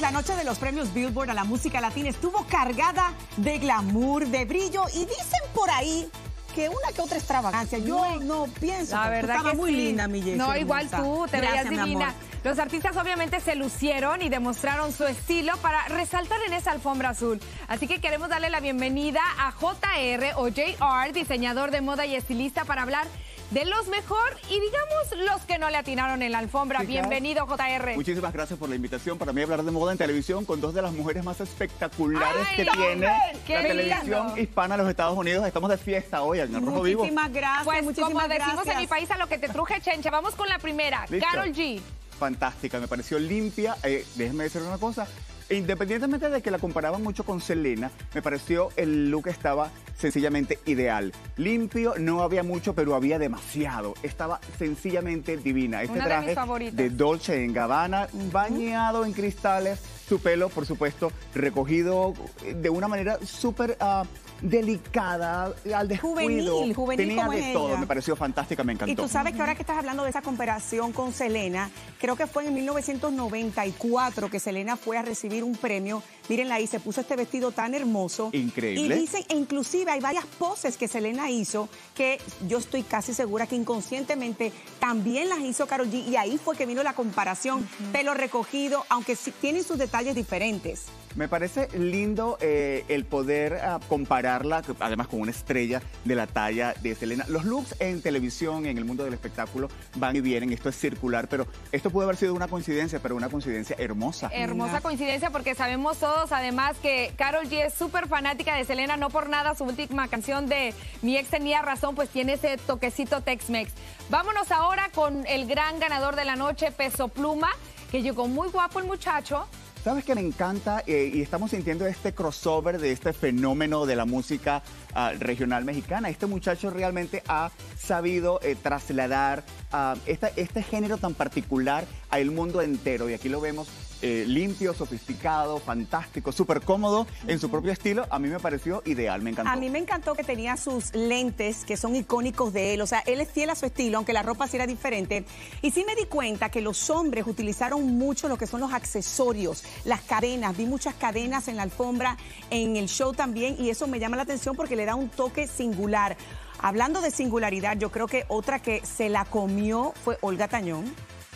la noche de los premios Billboard a la música latina estuvo cargada de glamour, de brillo y dicen por ahí que una que otra extravagancia. Yo no, pienso. La verdad estaba que muy sí. linda, mi No, igual tú, te Gracias, veías divina. Los artistas obviamente se lucieron y demostraron su estilo para resaltar en esa alfombra azul. Así que queremos darle la bienvenida a JR o JR, diseñador de moda y estilista, para hablar de los mejor y digamos los que no le atinaron en la alfombra. Sí. Bienvenido, JR. Muchísimas gracias por la invitación. Para mí hablar de moda en televisión con dos de las mujeres más espectaculares Ay, que tiene la televisión lindo. hispana de los Estados Unidos. Estamos de fiesta hoy en el Rojo Vivo. Muchísimas gracias, Pues muchísimas como decimos gracias. en mi país, a lo que te truje, chencha. Vamos con la primera, Listo. Carol G. Fantástica, me pareció limpia. Eh, déjeme decir una cosa. Independientemente de que la comparaban mucho con Selena, me pareció el look estaba sencillamente ideal. Limpio, no había mucho, pero había demasiado. Estaba sencillamente divina. Este Una de traje favoritas. de Dolce en Gabbana, bañado en cristales, su pelo, por supuesto, recogido de una manera súper ah, delicada, al descuido. Juvenil, juvenil Tenía como de todo, ella. me pareció fantástica, me encantó. Y tú sabes que ahora que estás hablando de esa comparación con Selena, creo que fue en 1994 que Selena fue a recibir un premio. Mírenla ahí, se puso este vestido tan hermoso. Increíble. Y dicen, e inclusive hay varias poses que Selena hizo que yo estoy casi segura que inconscientemente también las hizo Karol G. Y ahí fue que vino la comparación. Pelo recogido, aunque sí tienen sus detalles diferentes. Me parece lindo eh, el poder ah, compararla, que- además con una estrella de la talla de Selena. Los looks en televisión, en el mundo del espectáculo, van y vienen, esto es circular, pero esto puede haber sido una coincidencia, pero una coincidencia hermosa. Hermosa coincidencia porque sabemos todos además que Carol G es súper fanática de Selena, no por nada su última canción de Mi ex tenía razón pues tiene ese toquecito Tex-Mex. Vámonos ahora con el gran ganador de la noche, Peso Pluma, que llegó muy guapo el muchacho. ¿Sabes que me encanta? Eh, y estamos sintiendo este crossover de este fenómeno de la música ah, regional mexicana. Este muchacho realmente ha sabido eh, trasladar ah, este género tan particular al mundo entero. Y aquí lo vemos eh, limpio, sofisticado, fantástico, súper cómodo en su propio estilo. A mí me pareció ideal, me encantó. A mí me encantó que tenía sus lentes, que son icónicos de él. O sea, él es fiel a su estilo, aunque la ropa sí era diferente. Y sí me di cuenta que los hombres utilizaron mucho lo que son los accesorios, las cadenas. Vi muchas cadenas en la alfombra, en el show también, y eso me llama la atención porque le da un toque singular. Hablando de singularidad, yo creo que otra que se la comió fue Olga Tañón.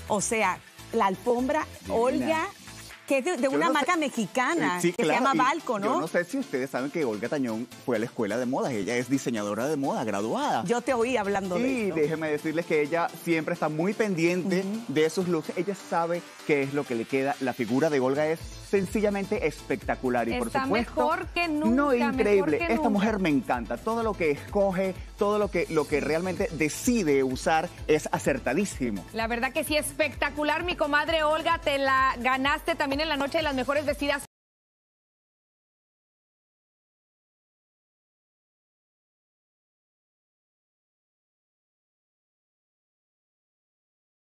O sea, la alfombra, Divina. Olga, que es de, una no marca sé- mexicana, Eh, sí, que claro, se llama y Balco, Yo ¿no? no sé si ustedes saben que Olga Tañón fue a la escuela de moda. Ella es diseñadora de moda, graduada. Yo te oí hablando de Sí, esto. déjeme decirles que ella siempre está muy pendiente de sus looks. Ella sabe qué es lo que le queda. La figura de Olga es sencillamente espectacular y por Está supuesto mejor que nunca, no mejor increíble. Esta nunca. mujer me encanta. Todo lo que escoge, todo lo que lo que realmente decide usar es acertadísimo. La verdad que sí, espectacular, mi comadre Olga, te la ganaste también en la noche de las mejores vestidas